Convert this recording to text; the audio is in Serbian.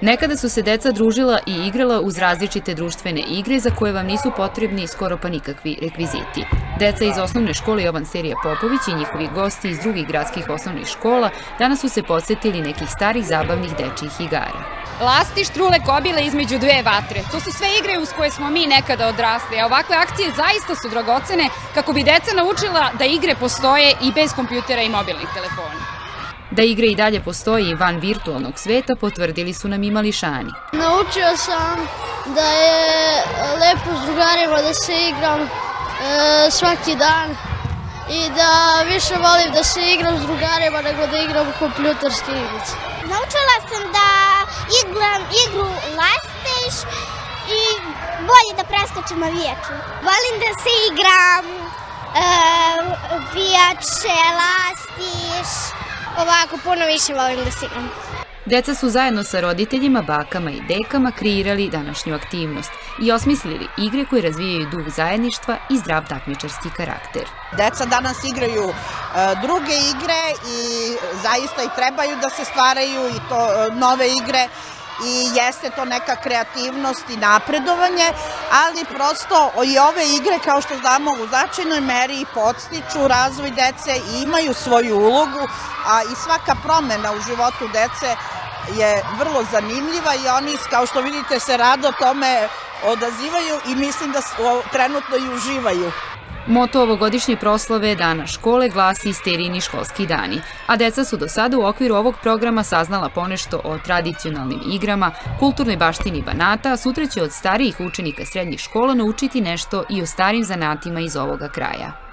Nekada su se deca družila i igrala uz različite društvene igre za koje vam nisu potrebni skoro pa nikakvi rekviziti. Deca iz osnovne škole Jovan Serija Popović i njihovi gosti iz drugih gradskih osnovnih škola danas su se podsjetili nekih starih zabavnih dečijih igara. Lasti, štrule, kobile između dve vatre. To su sve igre uz koje smo mi nekada odrasli, a ovakve akcije zaista su dragocene kako bi deca naučila da igre postoje i bez kompjutera i mobilnih telefona. Da igre i dalje postoji van virtualnog sveta potvrdili su nam i mališani. Naučio sam da je lepo s drugarima da se igram e, svaki dan i da više volim da se igram s drugarima nego da igram kompjuterske igrice. Naučila sam da igram igru Lastiš i bolje da preskočim avijaču. Volim da se igram e, vijače, Lastiš, ovako puno više volim da sigram. Deca su zajedno sa roditeljima, bakama i dekama kreirali današnju aktivnost i osmislili igre koje razvijaju duh zajedništva i zdrav takmičarski karakter. Deca danas igraju e, druge igre i zaista i trebaju da se stvaraju i to e, nove igre i jeste to neka kreativnost i napredovanje, ali prosto i ove igre, kao što znamo, u značajnoj meri podstiču razvoj dece i imaju svoju ulogu, a i svaka promena u životu dece je vrlo zanimljiva i oni, kao što vidite, se rado tome odazivaju i mislim da trenutno i uživaju. Moto ovogodišnje proslave Dana škole glasi Sterijni školski dani, a deca su do sada u okviru ovog programa saznala ponešto o tradicionalnim igrama, kulturnoj baštini Banata, a sutra će od starijih učenika srednjih škola naučiti nešto i o starim zanatima iz ovoga kraja.